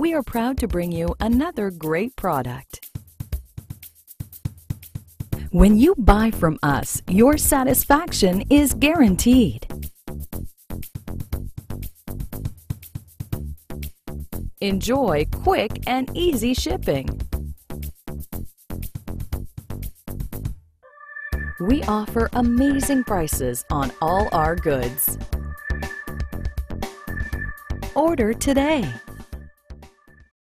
we are proud to bring you another great product. When you buy from us, your satisfaction is guaranteed. Enjoy quick and easy shipping. We offer amazing prices on all our goods. Order today.